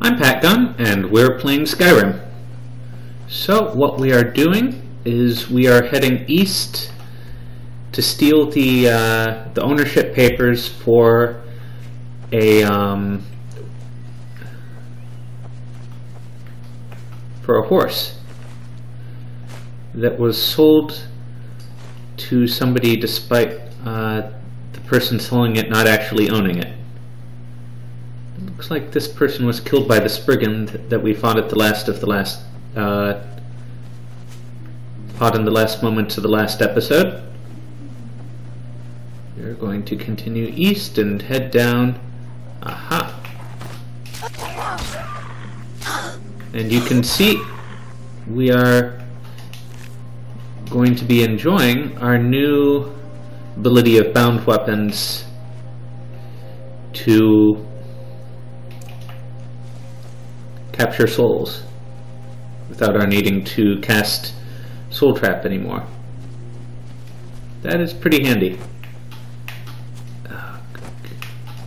I'm Pat Gunn, and we're playing Skyrim. So, what we are doing is we are heading east to steal the uh, the ownership papers for a um, for a horse that was sold to somebody despite uh, the person selling it not actually owning it. Looks like this person was killed by the Spriggan that we fought at the last of the last uh, fought in the last moments of the last episode. We're going to continue east and head down. Aha! And you can see we are going to be enjoying our new ability of bound weapons to capture souls without our needing to cast soul trap anymore. That is pretty handy. Uh,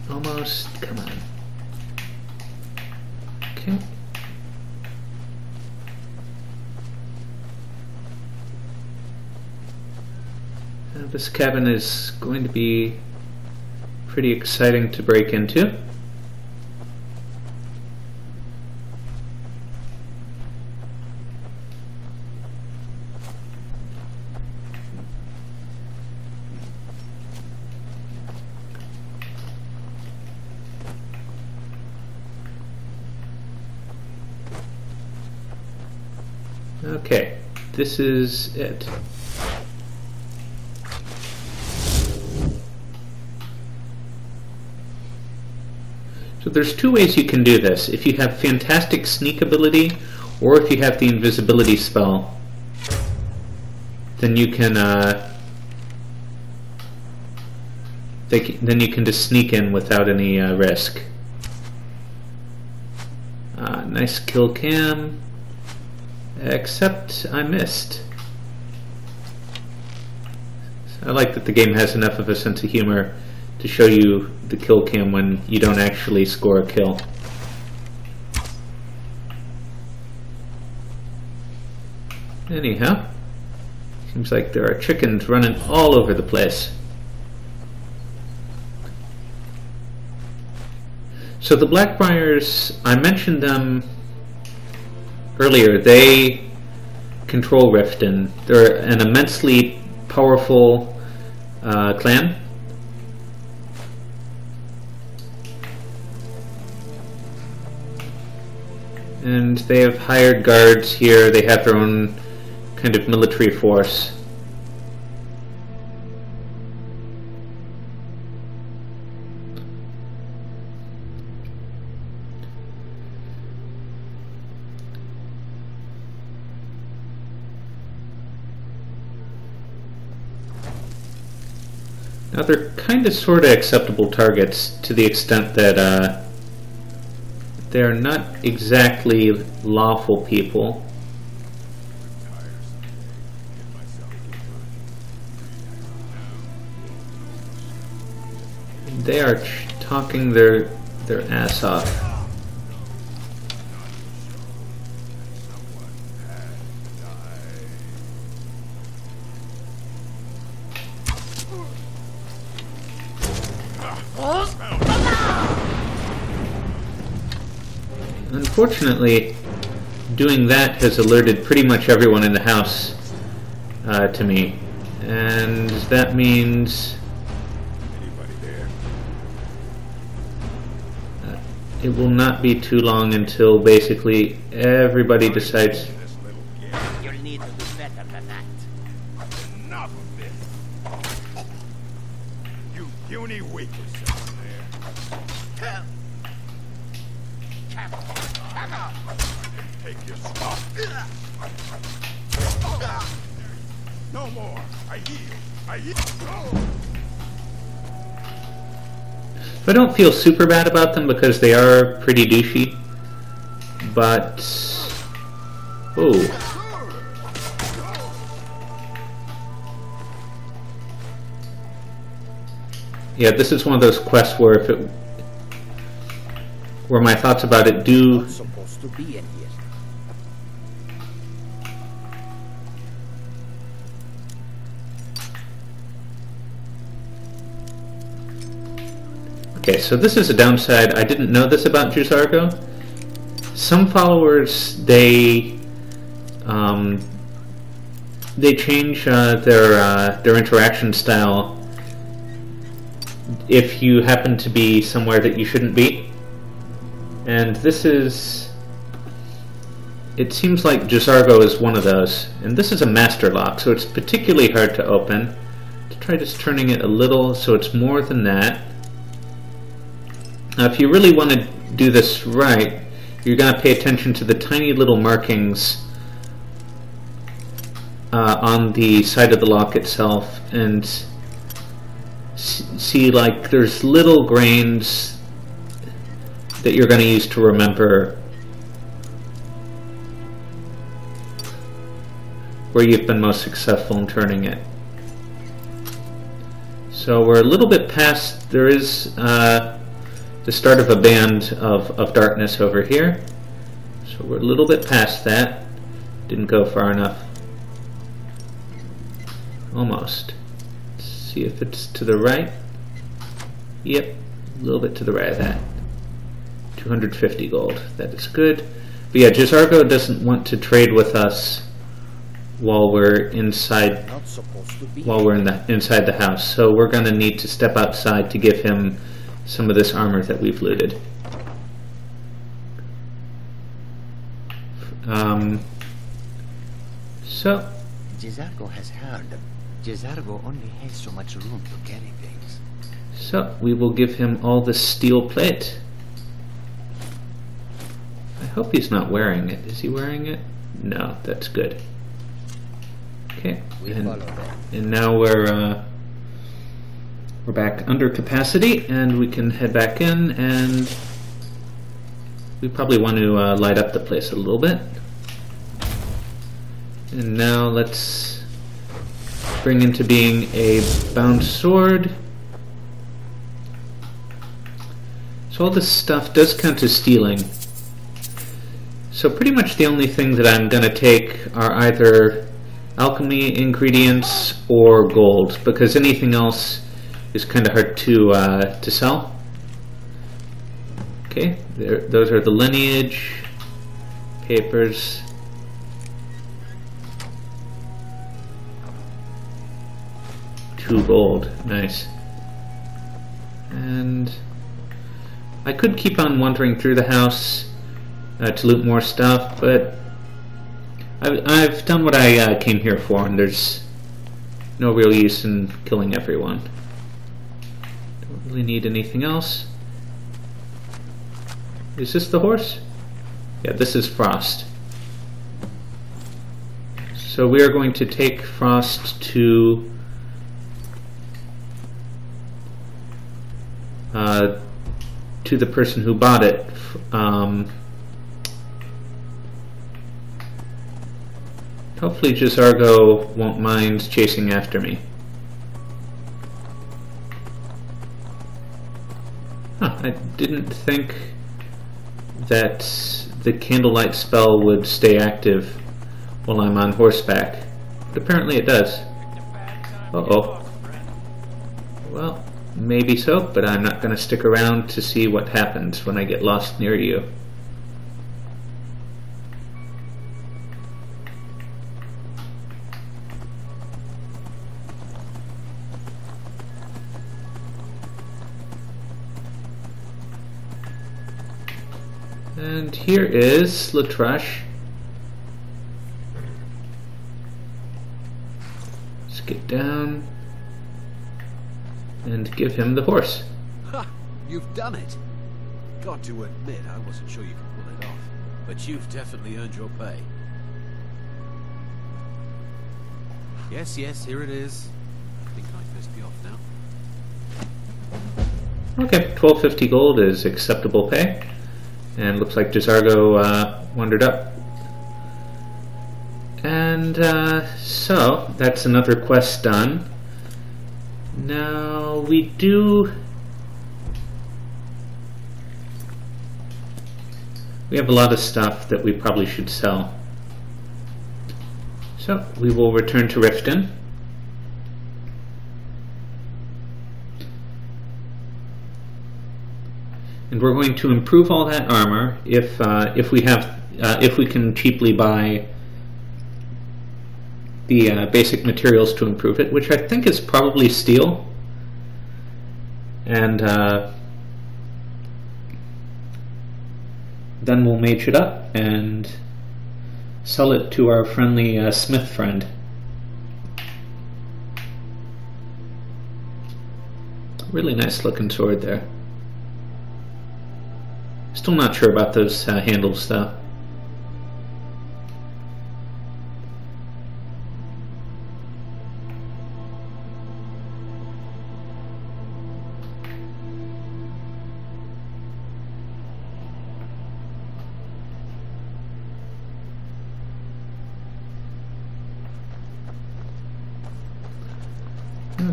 almost, come on. Okay. Now this cabin is going to be pretty exciting to break into. Okay, this is it. So there's two ways you can do this. If you have fantastic sneak ability, or if you have the invisibility spell, then you can uh, then you can just sneak in without any uh, risk. Uh, nice kill cam. Except I missed. I like that the game has enough of a sense of humor to show you the kill cam when you don't actually score a kill. Anyhow, seems like there are chickens running all over the place. So the Blackbriars, I mentioned them earlier, they control Riften. They're an immensely powerful uh, clan. And they have hired guards here. They have their own kind of military force. Now they're kind of sort of acceptable targets to the extent that uh, they're not exactly lawful people. They are talking their their ass off. Unfortunately, doing that has alerted pretty much everyone in the house uh, to me. And that means... Uh, it will not be too long until basically everybody decides... You'll need to do better than that. Enough of this! You puny weakness down there. Take your stuff. No more. I heal. I heal. Oh. I don't feel super bad about them because they are pretty douchey. But... Oh. Yeah, this is one of those quests where if it where my thoughts about it do supposed to be in here. Okay, so this is a downside. I didn't know this about J'zargo. Some followers, they um, they change uh, their uh, their interaction style if you happen to be somewhere that you shouldn't be. And this is it seems like J'zargo is one of those. And this is a master lock, so it's particularly hard to open. To try just turning it a little so it's more than that. Now, if you really want to do this right, you're going to pay attention to the tiny little markings uh, on the side of the lock itself and see like there's little grains that you're going to use to remember where you've been most successful in turning it. So we're a little bit past, there is uh, the start of a band of, of darkness over here. So we're a little bit past that. Didn't go far enough. Almost. Let's see if it's to the right. Yep, a little bit to the right of that. 250 gold. That is good. But yeah, J'zargo doesn't want to trade with us while we're inside Not supposed to be. while we're in the inside the house. So we're going to need to step outside to give him some of this armor that we've looted. Um, so J'zargo has heard. J'zargo only has so much room to carry things. So, we will give him all the steel plate. I hope he's not wearing it. Is he wearing it? No, that's good. Okay, We and, follow them. and now we're uh, we're back under capacity, and we can head back in, and we probably want to uh, light up the place a little bit. And now let's bring into being a bound sword. So all this stuff does count as stealing. So pretty much the only thing that I'm going to take are either alchemy ingredients or gold, because anything else is kind of hard to uh, to sell. Okay, there, those are the lineage papers. Two gold, nice. And I could keep on wandering through the house uh, to loot more stuff, but I've, I've done what I uh, came here for, and there's no real use in killing everyone. Really need anything else. Is this the horse? Yeah, this is Frost. So we are going to take Frost to uh, to the person who bought it. Um, hopefully J'zargo won't mind chasing after me. I didn't think that the candlelight spell would stay active while I'm on horseback. But apparently it does. Uh-oh. Well, maybe so, but I'm not going to stick around to see what happens when I get lost near you. Here is Letrush. Let's get down and give him the horse. Ha! You've done it! Got to admit, I wasn't sure you could pull it off. But you've definitely earned your pay. Yes, yes, here it is. I think I'd best be off now. Okay, 1250 gold is acceptable pay. And looks like J'zargo uh, wandered up. And uh, so, that's another quest done. Now, we do... We have a lot of stuff that we probably should sell. So we will return to Riften. We're going to improve all that armor if uh, if we have uh, if we can cheaply buy the uh, basic materials to improve it, which I think is probably steel. And uh, then we'll mage it up and sell it to our friendly uh, smith friend. Really nice looking sword there. Still not sure about those uh, handles though.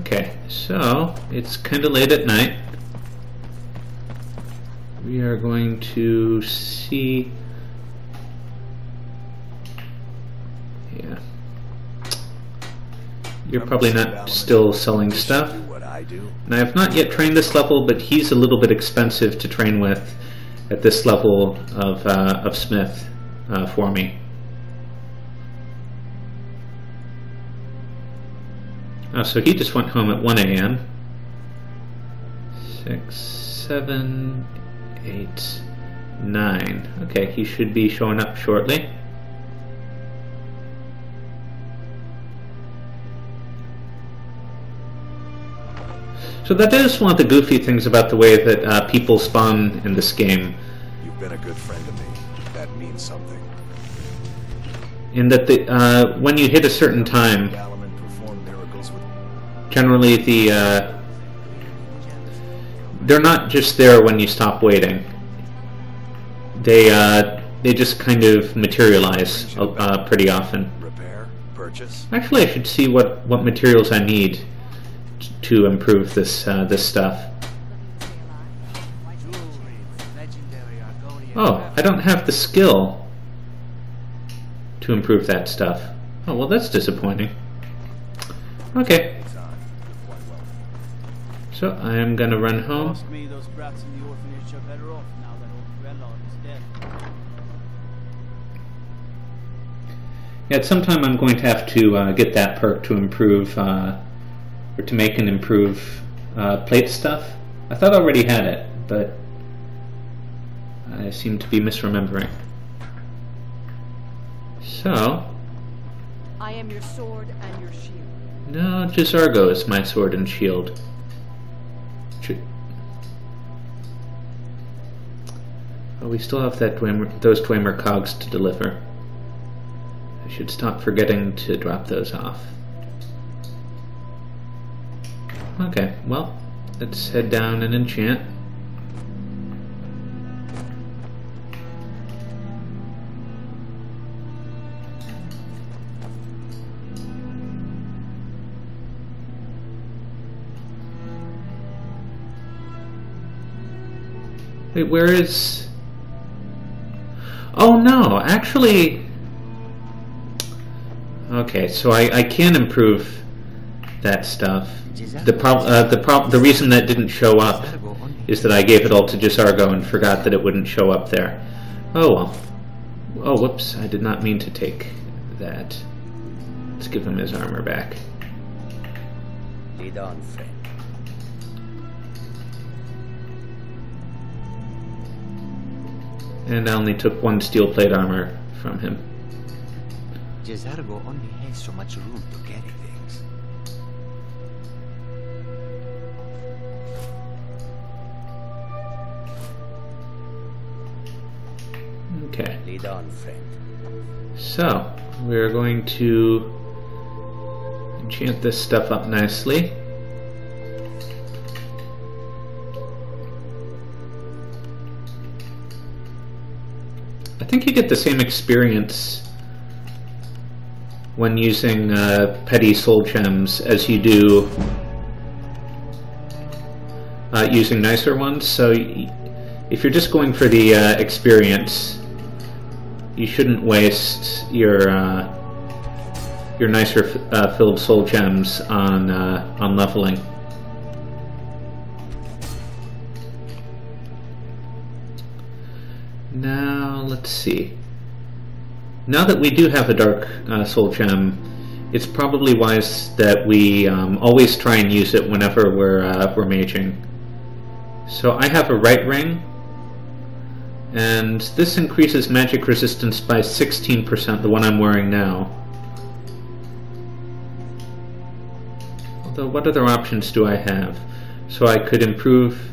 Okay, so it's kind of late at night. Are going to see. Yeah. You're probably not still selling stuff. And I have not yet trained this level, but he's a little bit expensive to train with at this level of, uh, of Smith uh, for me. Oh, so he just went home at 1 a.m. 6, 7, 8, 9. Okay, he should be showing up shortly. So that is one of the goofy things about the way that uh, people spawn in this game, You've been a good friend to me. That means something. in that the, uh, when you hit a certain time, Balimund performed miracles with generally the uh, they're not just there when you stop waiting. They uh, they just kind of materialize uh, pretty often. repair, purchase. Actually, I should see what what materials I need to improve this uh, this stuff. Oh, I don't have the skill to improve that stuff. Oh well, that's disappointing. Okay, so I am gonna run home. Me, those brats in the orphanage are better off now that old Grelod is dead. Yeah, at some time I'm going to have to uh, get that perk to improve, uh, or to make and improve uh, plate stuff. I thought I already had it, but I seem to be misremembering. So, I am your sword and your shield. no, J'zargo is my sword and shield. We still have that Dwemer, those Dwemer cogs to deliver. I should stop forgetting to drop those off. Okay, well, let's head down and enchant. Wait, where is... Oh no, actually... Okay, so I, I can improve that stuff. The prob- uh, the prob- the reason that didn't show up is that I gave it all to J'zargo and forgot that it wouldn't show up there. Oh well. Oh, whoops, I did not mean to take that. Let's give him his armor back. Lead on, friend. And I only took one steel plate armor from him. J'zargo only has so much room to carry things. Okay. Lead on, friend. So, we're going to enchant this stuff up nicely. Think you get the same experience when using uh, petty soul gems as you do uh, using nicer ones. So if you're just going for the uh, experience, you shouldn't waste your uh, your nicer uh, filled soul gems on uh, on leveling. Let's see. Now that we do have a dark uh, soul gem, it's probably wise that we um, always try and use it whenever we're uh, we're maging. So I have a right ring, and this increases magic resistance by 16%, the one I'm wearing now. Although, what other options do I have? So I could improve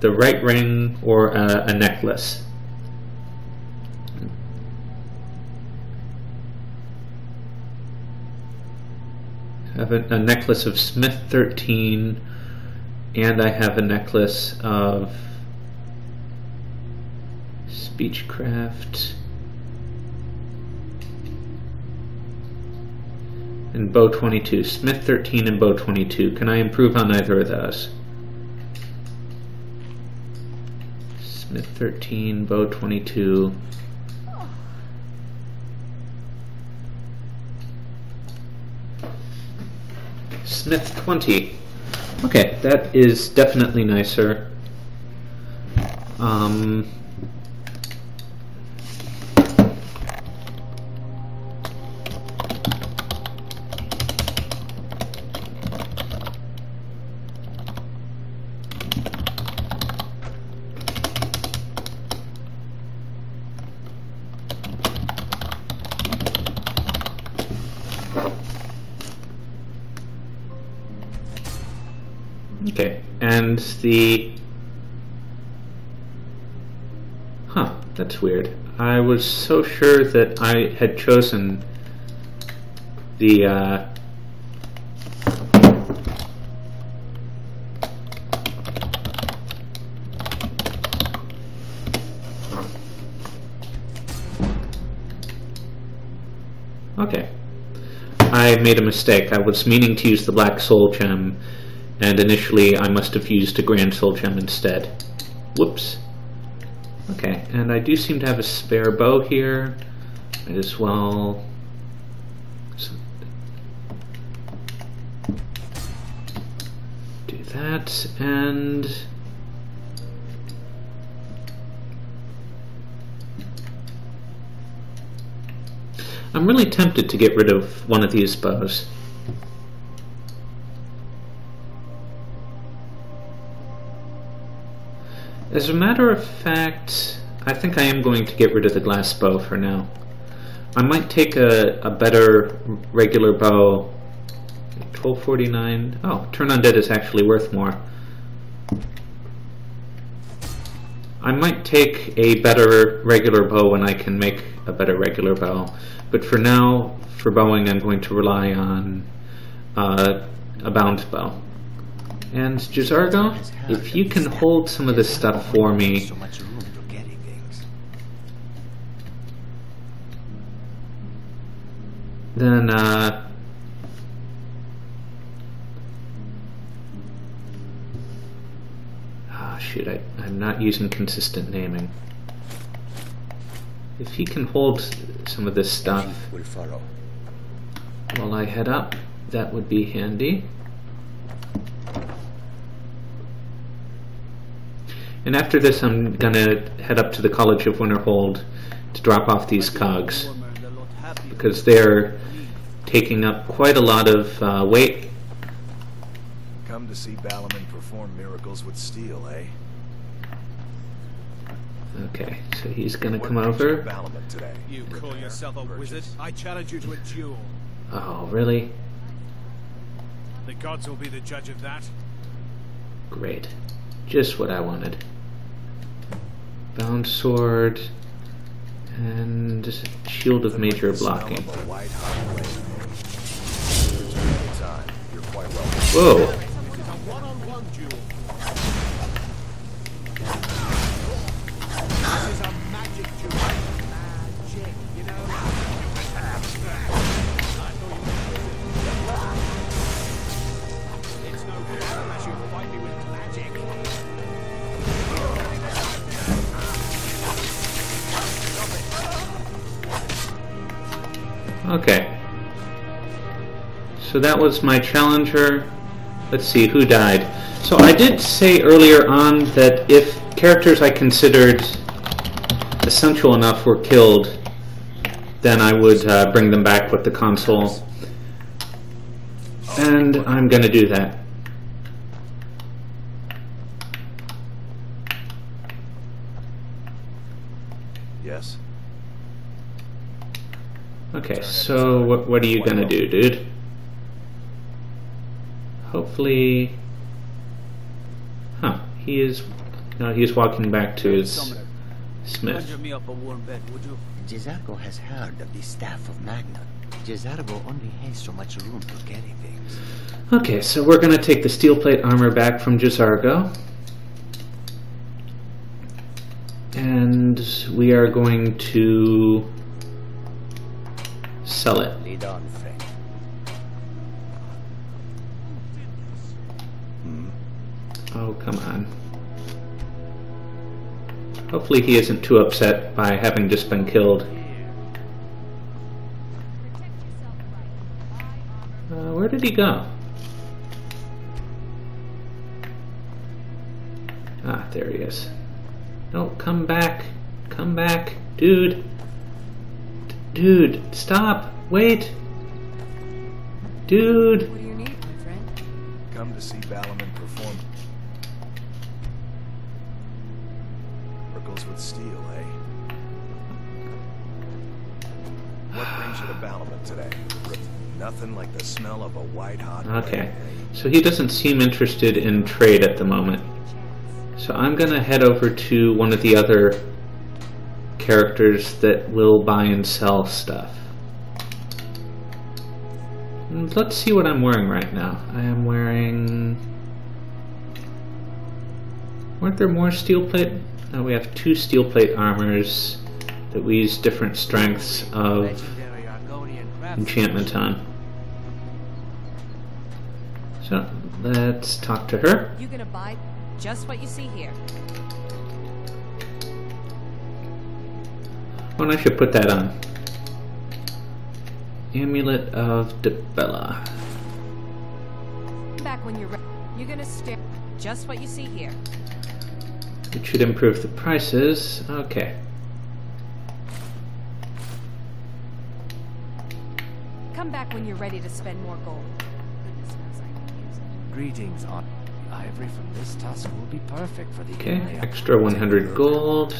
the right ring or a, a necklace. I have a, a necklace of Smith 13, and I have a necklace of Speechcraft and Bow 22. Smith 13 and Bow 22. Can I improve on either of those? Smith 13, Bow 22. Smith 20. Okay, that is definitely nicer. Um, the... Huh, that's weird. I was so sure that I had chosen the, uh... Okay. I made a mistake. I was meaning to use the Black Soul Gem and initially I must have used a Grand Soul Gem instead. Whoops. Okay, and I do seem to have a spare bow here. Might as well... Do that, and... I'm really tempted to get rid of one of these bows. As a matter of fact, I think I am going to get rid of the glass bow for now. I might take a, a better regular bow. 1249. Oh, Turn Undead is actually worth more. I might take a better regular bow when I can make a better regular bow. But for now, for bowing, I'm going to rely on uh, a bound bow. And J'zargo, if you can hold some of this stuff for me, So much room for getting things. then uh, ah shoot, I, I'm not using consistent naming. If he can hold some of this stuff while I head up, that would be handy. And after this, I'm gonna head up to the College of Winterhold to drop off these cogs Warmer and a lot happier. because they're taking up quite a lot of uh, weight. Come to see Balimund perform miracles with steel, eh? Okay, so he's gonna What come brings you to over. Balimund today? You call yourself a wizard? I challenge you to a duel. Oh, really? The gods will be the judge of that. Great. Just what I wanted. Bound sword and shield of major blocking. of So that was my challenger. Let's see, who died? So I did say earlier on that if characters I considered essential enough were killed, then I would uh, bring them back with the console. And I'm gonna do that. Yes. Okay, so what, what are you gonna do, dude? Hopefully... Huh, he is... Uh, no, he's walking back to his smith. me up a warm bed, would you? J'zargo has heard of the Staff of Magnus. J'zargo only has so much room to carry things. Okay, so we're gonna take the steel plate armor back from J'zargo. And we are going to sell it. Lead on, friend. Oh, come on. Hopefully he isn't too upset by having just been killed. Uh, where did he go? Ah, there he is. No, come back. Come back. Dude. D- dude, stop. Wait. Dude. What do you need, my friend? Come to see Balimund perform steel, eh? What brings you to Balimund today? Nothing like the smell of a white-hot Okay. eh? So he doesn't seem interested in trade at the moment. So I'm gonna head over to one of the other characters that will buy and sell stuff. And Let's see what I'm wearing right now. I am wearing. Weren't there more steel plate? No, we have two steel plate armors that we use different strengths of Legendary Argonian craftsman. enchantment on. So let's talk to her. You're gonna buy just what you see here. Oh, and I should put that on. Amulet of Dibella. Back when you're. You're gonna stare just what you see here. It should improve the prices. Okay. Come back when you're ready to spend more gold. Goodness knows I can use it. Greetings, on ivory from this tusk will be perfect for the Okay. Extra 100 gold.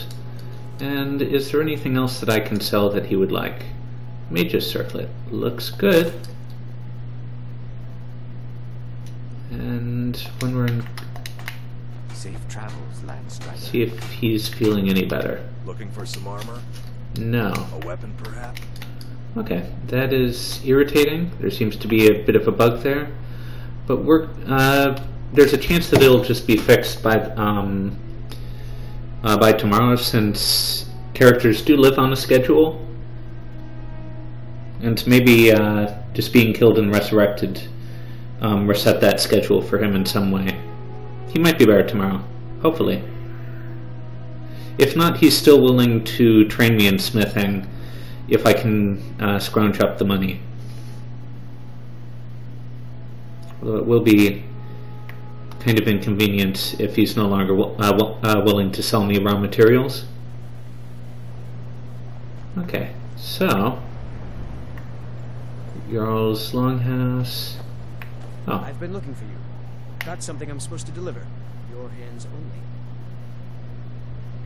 And is there anything else that I can sell that he would like? Mage's Circlet. Looks good. And when we're in, Safe travels, Landstrider. see if he's feeling any better. Looking for some armor? No. A weapon, perhaps? Okay, that is irritating. There seems to be a bit of a bug there, but we're uh, there's a chance that it'll just be fixed by um, uh, by tomorrow, since characters do live on a schedule, and maybe uh, just being killed and resurrected um, reset that schedule for him in some way. He might be better tomorrow, hopefully. If not, he's still willing to train me in smithing if I can uh, scrounge up the money. Although it will be kind of inconvenient if he's no longer uh, uh, willing to sell me raw materials. Okay, so Jarl's Longhouse. Oh, I've been looking for you. Got something I'm supposed to deliver. Your hands only.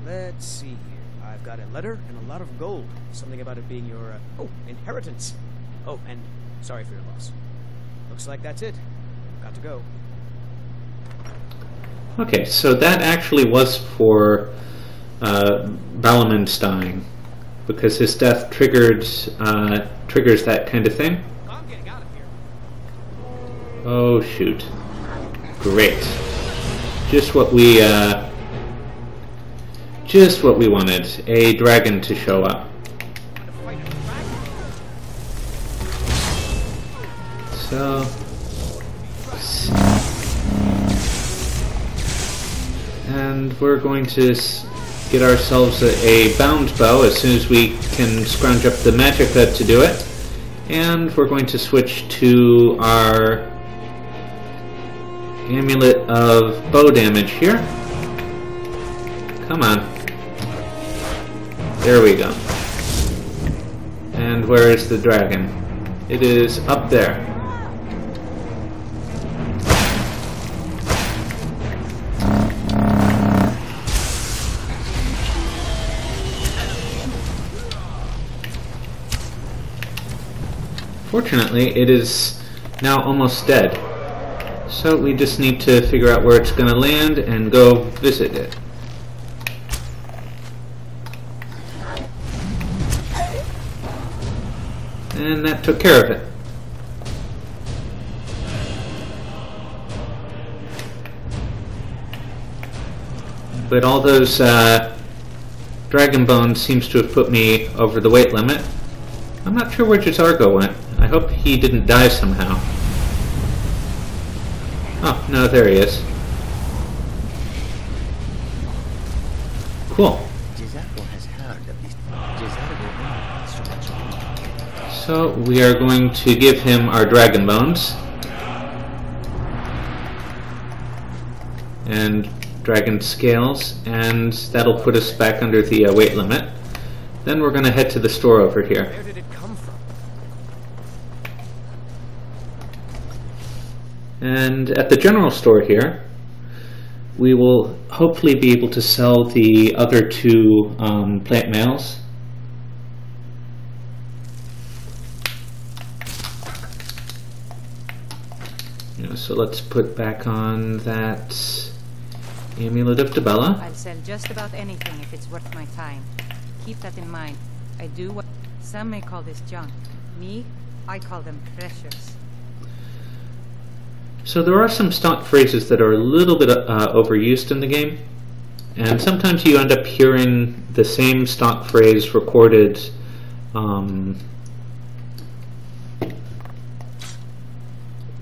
Let's see. I've got a letter and a lot of gold. Something about it being your, uh, oh, inheritance. Oh, and sorry for your loss. Looks like that's it. Got to go. okay, so that actually was for uh, Balimund's dying, because his death triggered uh, triggers that kind of thing. I'm getting out of here. Oh shoot. Great. Just what we uh just what we wanted. A dragon to show up. So and we're going to get ourselves a, a bound bow as soon as we can scrounge up the magic to do it. And we're going to switch to our amulet of bow damage here. Come on. There we go. And where is the dragon? It is up there. Fortunately, it is now almost dead. So we just need to figure out where it's going to land and go visit it. And that took care of it. But all those uh, dragon bones seems to have put me over the weight limit. I'm not sure where J'zargo went. I hope he didn't die somehow. No, there he is. Cool. J'zargo has heard of this. J'zargo only has so. So we are going to give him our dragon bones. And dragon scales, and that'll put us back under the uh, weight limit. Then we're going to head to the store over here. Where did it come from? And at the general store here, we will hopefully be able to sell the other two um, plant males. You know, so let's put back on that amulet of Dibella. I'll sell just about anything if it's worth my time. Keep that in mind. I do what some may call this junk. Me, I call them treasures. So there are some stock phrases that are a little bit uh, overused in the game, and sometimes you end up hearing the same stock phrase recorded um,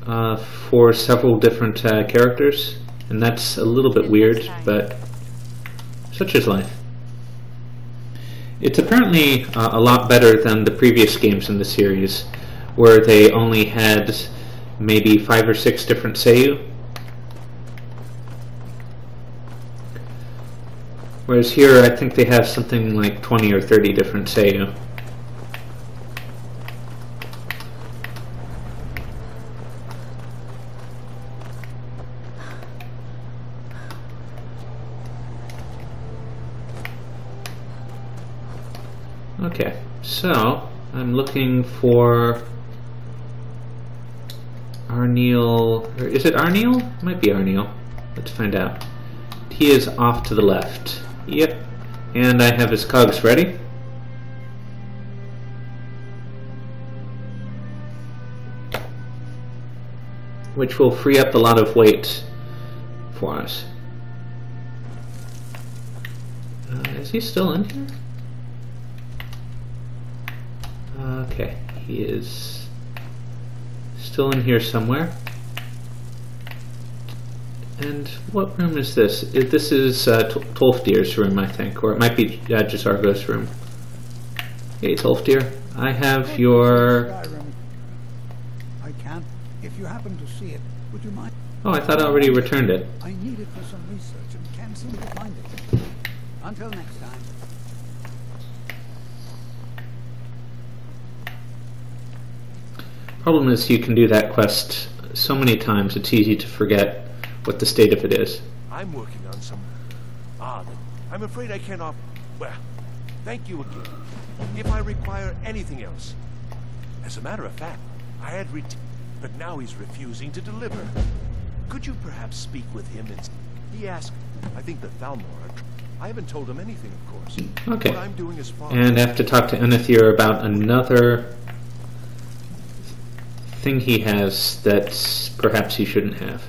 uh, for several different uh, characters, and that's a little bit weird, but such is life. It's apparently uh, a lot better than the previous games in the series, where they only had maybe five or six different Seiyu. Whereas here, I think they have something like 20 or 30 different Seiyu. Okay, so I'm looking for Arniel, or is it Arniel? It might be Arniel. Let's find out. He is off to the left. Yep. And I have his cogs ready. Which will free up a lot of weight for us. Uh, is he still in here? Okay, he is still in here somewhere. And what room is this? This is uh, room, I think, or it might be uh, J'zargo's room. Hey, Tolfdir, I have your... I can't. If you happen to see it, would you mind? Oh, I thought I already returned it. I need it for some research and can't seem to find it. Until next time. Problem is, you can do that quest so many times, it's easy to forget what the state of it is. I'm working on some... Ah, I'm afraid I cannot... Well, thank you again. If I require anything else. As a matter of fact, I had ret... But now he's refusing to deliver. Could you perhaps speak with him and... He asked... I think the Thalmor I haven't told him anything, of course. Okay. What I'm doing is. And I have to talk to Enthir about another thing he has that perhaps he shouldn't have.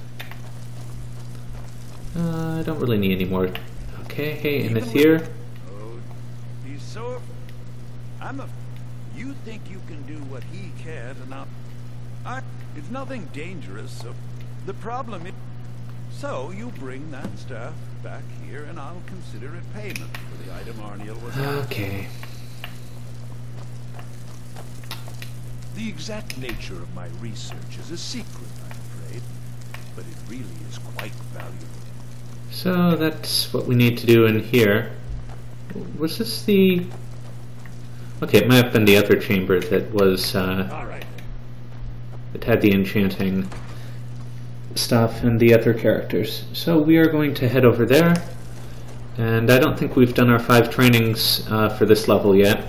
Uh, I don't really need any more. Okay, hey, Enthir. Oh, he's so. I'm a. You think you can do what he can't, and I. I. It's nothing dangerous. So, the problem is. So you bring that staff back here, and I'll consider it payment for the item Arniel was. Okay. The exact nature of my research is a secret, I'm afraid, but it really is quite valuable. So that's what we need to do in here. Was this the... Okay, it might have been the other chamber that was, uh, All right. that had the enchanting stuff and the other characters. So we are going to head over there. And I don't think we've done our five trainings uh, for this level yet.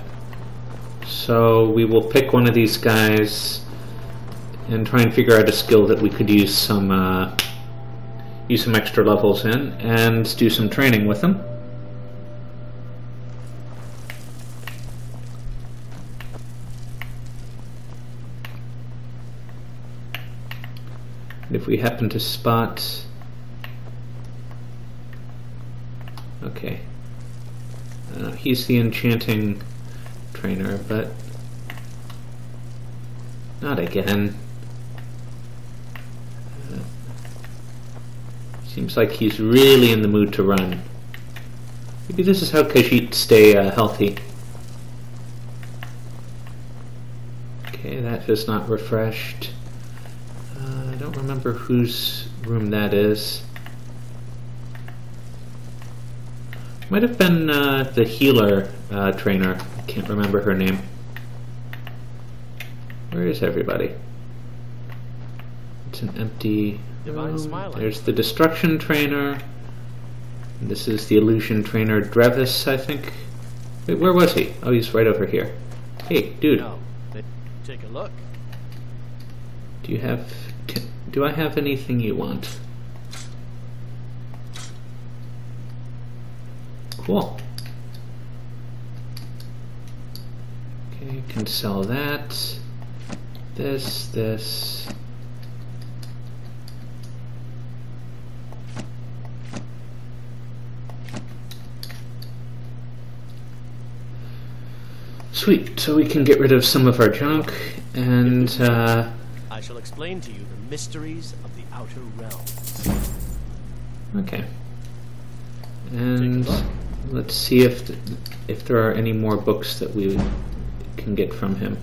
So we will pick one of these guys and try and figure out a skill that we could use some uh, use some extra levels in and do some training with them. If we happen to spot okay uh, he's the enchanting trainer but not again. Seems like he's really in the mood to run. Maybe this is how Khajiit stay uh, healthy. Okay that is not refreshed. Uh, I don't remember whose room that is. Might have been uh, the healer uh, trainer. I can't remember her name. Where is everybody? It's an empty room. There's the destruction trainer. This is the illusion trainer Drevis, I think. Wait, where was he? Oh, he's right over here. Hey, dude. Oh, no. Take a look. Do you have? Can, do I have anything you want? Cool. Okay, can sell that. This, this. Sweet, so we can get rid of some of our junk and uh, I shall explain to you the mysteries of the Outer Realms. Okay. And let's see if th- if there are any more books that we can get from him.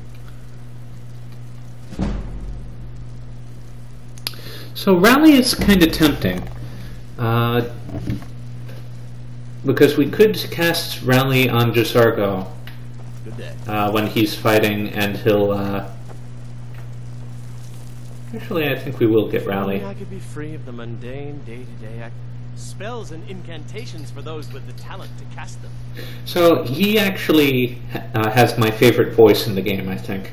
So Rally is kind of tempting. Uh, because we could cast Rally on J'zargo uh, when he's fighting, and he'll. Uh... Actually, I think we will get Rally. I could be free of the mundane day-to-day act. Spells and incantations for those with the talent to cast them. So he actually uh, has my favorite voice in the game, I think.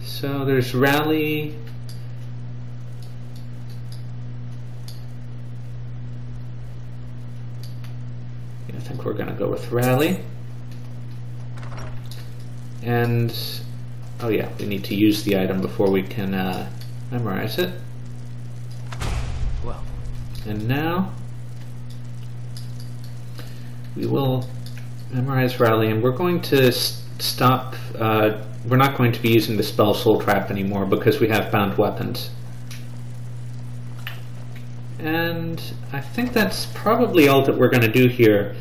So there's Rally. Yeah, I think we're gonna go with Rally. And oh yeah, we need to use the item before we can uh, memorize it. Well, And now we will memorize rally, and we're going to stop. Uh, we're not going to be using the spell Soul Trap anymore because we have bound weapons. And I think that's probably all that we're going to do here.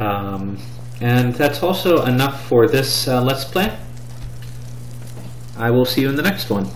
Um, and that's also enough for this uh, Let's Play. I will see you in the next one.